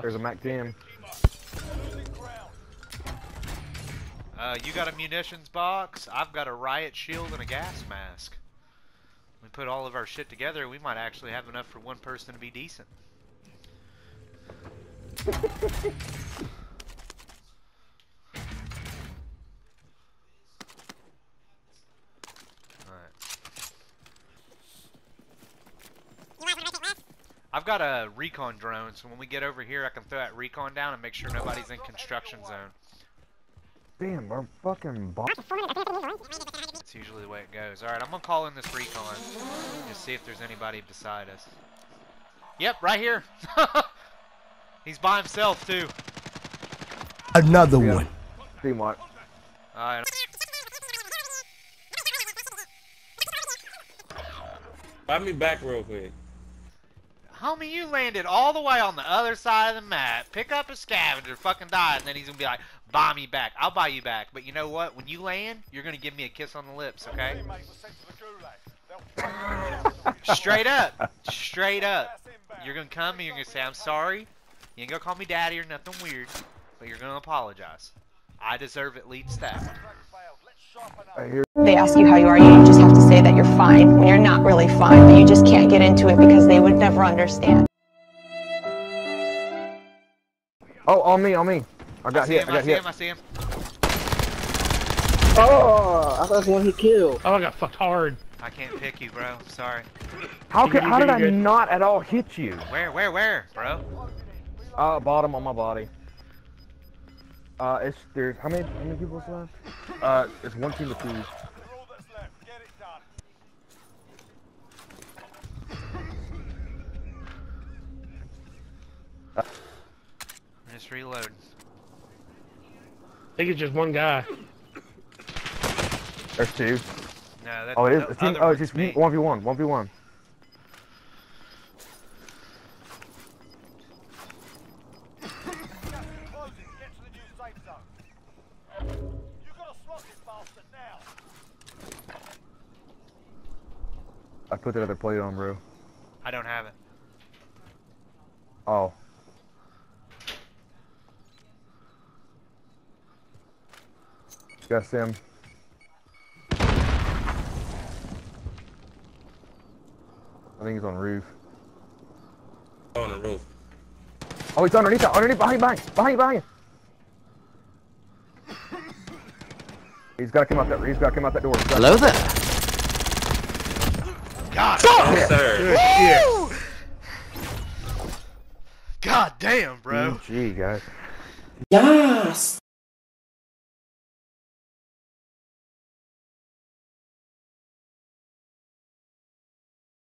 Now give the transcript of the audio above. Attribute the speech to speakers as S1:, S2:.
S1: There's a MAC-10. Uh, you got a munitions box. I've got a riot shield and a gas mask. We put all of our shit together, we might actually have enough for one person to be decent. I've got a recon drone, so when we get over here, I can throw that recon down and make sure nobody's in construction zone. Damn, we're fucking bomb. It's usually the way it goes. Alright, I'm gonna call in this recon. Just see if there's anybody beside us. Yep, right here. He's by himself, too. Another one. See, Mark. Alright. Buy me back real quick homie, you landed all the way on the other side of the map. Pick up a scavenger, fucking die, and then he's gonna be like, buy me back. I'll buy you back. But you know what? When you land, you're gonna give me a kiss on the lips, okay? straight up, straight up. You're gonna come and you're gonna say, I'm sorry. You ain't gonna call me daddy or nothing weird, but you're gonna apologize. I deserve at least that. They ask you how you are, you just have to say that you're fine when you're not really fine, but you just can't get into it because they would never understand. Oh, on me, on me. I got I hit, him, I got I hit. Him, I see him, Oh, I thought it was one he killed. Oh, I got fucked hard. I can't pick you, bro. Sorry. How can, how did I not at all hit you? Where, where, where, bro? Uh, bottom on my body. Uh, it's, there's, how many, how many people left? Uh, it's one team of two. Just reload. I think it's just one guy. There's two. No, that's. oh, it is. team, oh, it's just 1v1, 1v1. Thank you. I put that other plate on, bro. I don't have it. Oh. Got him. I think he's on roof. On the roof. Oh, he's underneath that, underneath, behind, behind, behind, behind. He's gotta come out that. He's gotta come out that door. Hello there. God, oh, sir. God damn, bro. Gee, guys. Yes.